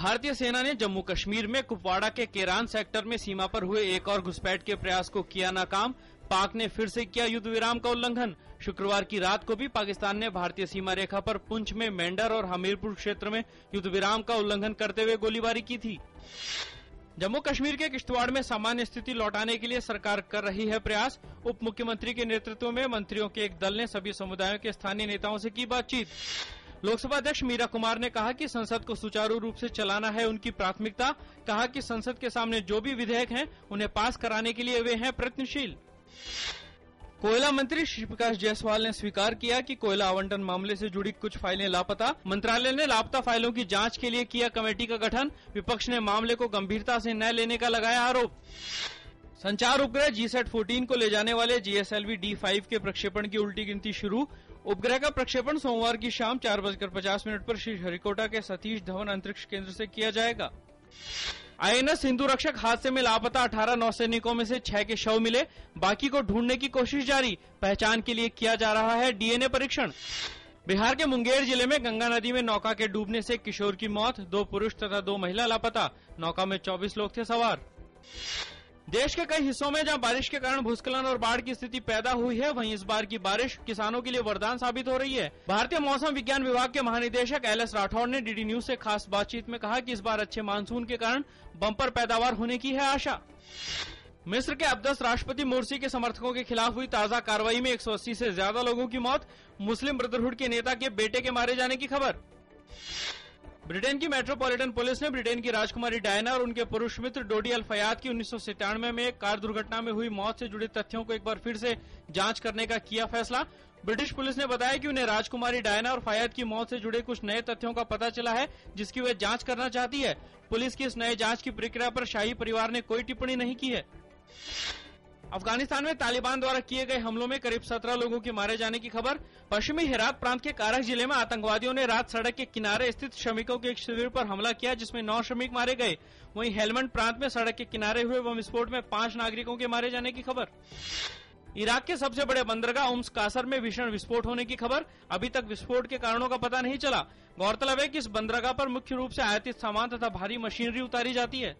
भारतीय सेना ने जम्मू कश्मीर में कुपवाड़ा के केरान सेक्टर में सीमा पर हुए एक और घुसपैठ के प्रयास को किया नाकाम। पाक ने फिर से किया युद्ध विराम का उल्लंघन। शुक्रवार की रात को भी पाकिस्तान ने भारतीय सीमा रेखा पर पुंछ में मेंढर और हमीरपुर क्षेत्र में युद्ध विराम का उल्लंघन करते हुए गोलीबारी की थी। जम्मू कश्मीर के किश्तवाड़ में सामान्य स्थिति लौटाने के लिए सरकार कर रही है प्रयास। उप मुख्यमंत्री के नेतृत्व में मंत्रियों के एक दल ने सभी समुदायों के स्थानीय नेताओं से की बातचीत। लोकसभा अध्यक्ष मीरा कुमार ने कहा कि संसद को सुचारू रूप से चलाना है उनकी प्राथमिकता, कहा कि संसद के सामने जो भी विधेयक हैं, उन्हें पास कराने के लिए वे हैं प्रयत्नशील। कोयला मंत्री श्री प्रकाश जायसवाल ने स्वीकार किया कि कोयला आवंटन मामले से जुड़ी कुछ फाइलें लापता। मंत्रालय ने लापता फाइलों की जाँच के लिए किया कमेटी का गठन। विपक्ष ने मामले को गंभीरता से न लेने का लगाया आरोप। संचार उपग्रह जी सेट फोर्टीन को ले जाने वाले जीएसएलवी डी फाइव के प्रक्षेपण की उल्टी गिनती शुरू। उपग्रह का प्रक्षेपण सोमवार की शाम चार बजकर पचास मिनट पर श्री हरिकोटा के सतीश धवन अंतरिक्ष केंद्र से किया जाएगा। आईएनएस हिंदू रक्षक हादसे में लापता 18 नौसैनिकों में से छह के शव मिले। बाकी को ढूँढने की कोशिश जारी। पहचान के लिए किया जा रहा है डीएनए परीक्षण। बिहार के मुंगेर ज़िले में गंगा नदी में नौका के डूबने से किशोर की मौत। दो पुरुष तथा दो महिला लापता। नौका में 24 लोग थे सवार। देश के कई हिस्सों में जहाँ बारिश के कारण भूस्खलन और बाढ़ की स्थिति पैदा हुई है, वहीं इस बार की बारिश किसानों के लिए वरदान साबित हो रही है। भारतीय मौसम विज्ञान विभाग के महानिदेशक एल एस राठौड़ ने डीडी न्यूज़ से खास बातचीत में कहा कि इस बार अच्छे मानसून के कारण बम्पर पैदावार होने की है आशा। मिस्र के अब्दस राष्ट्रपति मोर्सी के समर्थकों के खिलाफ हुई ताज़ा कार्रवाई में 180 से ज़्यादा लोगों की मौत, मुस्लिम ब्रदरहुड के नेता के बेटे के मारे जाने की खबर। ब्रिटेन की मेट्रोपॉलिटन पुलिस ने ब्रिटेन की राजकुमारी डायना और उनके पुरुष मित्र डोडी अल फयाद की उन्नीस में कार दुर्घटना में हुई मौत से जुड़े तथ्यों को एक बार फिर से जाँच करने का किया फैसला। ब्रिटिश पुलिस ने बताया कि उन्हें राजकुमारी डायना और फयाद की मौत से जुड़े कुछ नए तथ्यों का पता चला है, जिसकी वे जाँच करना चाहती है। पुलिस की इस नए जाँच की प्रक्रिया पर शाही परिवार ने कोई टिप्पणी नहीं की है। अफ़गानिस्तान में तालिबान द्वारा किए गए हमलों में करीब सत्रह लोगों के मारे जाने की खबर। पश्चिमी हेरात प्रांत के कारख ज़िले में आतंकवादियों ने रात सड़क के किनारे स्थित श्रमिकों के एक शिविर पर हमला किया, जिसमें नौ श्रमिक मारे गए। वहीं हेलमंड प्रांत में सड़क के किनारे हुए बम विस्फोट में पाँच नागरिकों के मारे जाने की खबर। इराक के सबसे बड़े बंदरगाह उम्स कासर में भीषण विस्फोट होने की खबर। अभी तक विस्फोट के कारणों का पता नहीं चला। गौरतलब है कि इस बंदरगाह पर मुख्य रूप से आयातित सामान तथा भारी मशीनरी उतारी जाती है।